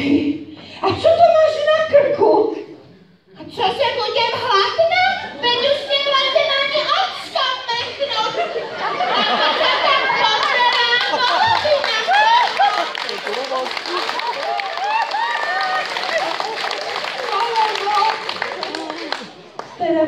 Muky. A čo to máš na krku? A čo sa budem hladná? Veď už nevládzem ani očkom mrknúť. Ako sa tam holubina. Teda